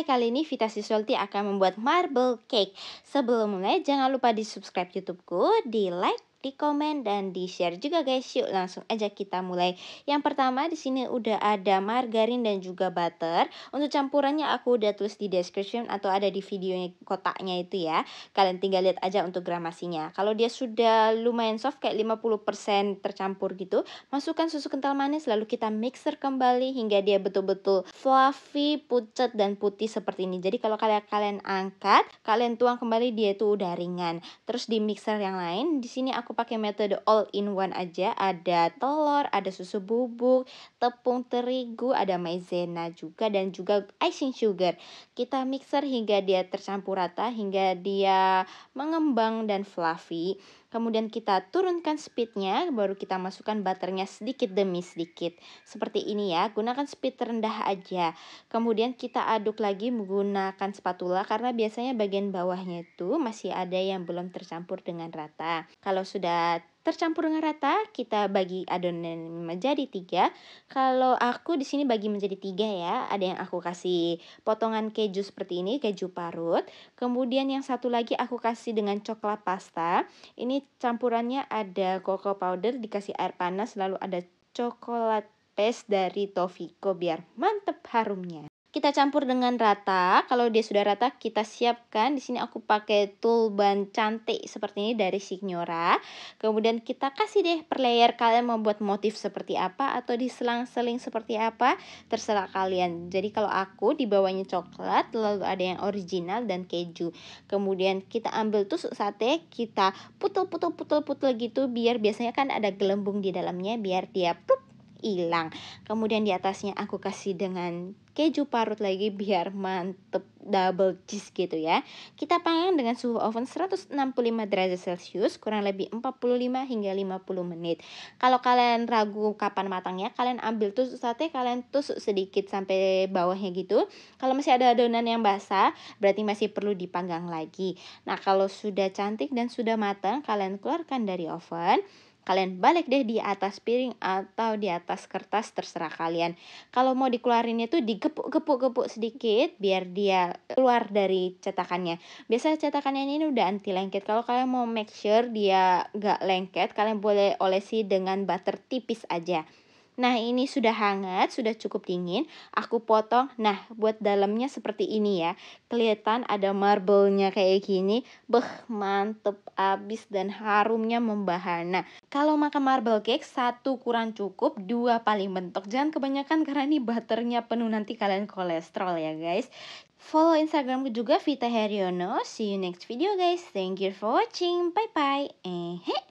Hai, kali ini Vita Siswalti akan membuat marble cake. Sebelum mulai, jangan lupa di subscribe YouTubeku, di like, di komen dan di share juga guys. Yuk langsung aja kita mulai. Yang pertama di sini udah ada margarin dan juga butter. Untuk campurannya aku udah tulis di description atau ada di videonya kotaknya itu ya. Kalian tinggal lihat aja untuk gramasinya. Kalau dia sudah lumayan soft kayak 50% tercampur gitu, masukkan susu kental manis lalu kita mixer kembali hingga dia betul-betul fluffy, pucat dan putih seperti ini. Jadi kalau kalian kalian angkat, kalian tuang kembali dia itu udah ringan. Terus di mixer yang lain, di sini aku aku pakai metode all in one aja. Ada telur, ada susu bubuk, tepung terigu, ada maizena juga dan juga icing sugar. Kita mixer hingga dia tercampur rata, hingga dia mengembang dan fluffy. Kemudian kita turunkan speednya, baru kita masukkan butternya sedikit demi sedikit. Seperti ini ya, gunakan speed rendah aja. Kemudian kita aduk lagi menggunakan spatula karena biasanya bagian bawahnya itu masih ada yang belum tercampur dengan rata. Kalau sudah tercampur dengan rata kita bagi adonan menjadi tiga. Kalau aku di sini bagi menjadi tiga ya ada yang aku kasih potongan keju seperti ini keju parut. Kemudian yang satu lagi aku kasih dengan coklat pasta. Ini campurannya ada cocoa powder dikasih air panas lalu ada coklat paste dari Tofiko biar mantep harumnya kita campur dengan rata. Kalau dia sudah rata, kita siapkan. Di sini aku pakai tool ban cantik seperti ini dari Signora. Kemudian kita kasih deh per layer kalian membuat motif seperti apa atau diselang-seling seperti apa, terserah kalian. Jadi kalau aku di bawahnya coklat, lalu ada yang original dan keju. Kemudian kita ambil tusuk sate, kita putul-putul-putul-putul gitu biar biasanya kan ada gelembung di dalamnya biar dia hilang. Kemudian di atasnya aku kasih dengan keju parut lagi biar mantep double cheese gitu ya. Kita panggang dengan suhu oven 165 derajat celcius kurang lebih 45 hingga 50 menit. Kalau kalian ragu kapan matangnya kalian ambil tusuk sate kalian tusuk sedikit sampai bawahnya gitu. Kalau masih ada adonan yang basah berarti masih perlu dipanggang lagi. Nah kalau sudah cantik dan sudah matang kalian keluarkan dari oven kalian balik deh di atas piring atau di atas kertas terserah kalian. Kalau mau dikeluarin itu digepuk-gepuk-gepuk sedikit biar dia keluar dari cetakannya. Biasa cetakannya ini udah anti lengket kalau kalian mau make sure dia gak lengket kalian boleh olesi dengan butter tipis aja Nah ini sudah hangat, sudah cukup dingin. Aku potong. Nah buat dalamnya seperti ini ya. Kelihatan ada marble-nya kayak gini. Beh mantep abis dan harumnya membahana. Kalau makan marble cake satu kurang cukup, dua paling bentuk. Jangan kebanyakan karena ini butternya penuh nanti kalian kolesterol ya guys. Follow Instagramku juga Vita Heriono. See you next video guys. Thank you for watching. Bye bye. Eh.